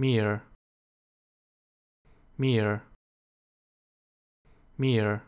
mirror. Mirror. Mirror.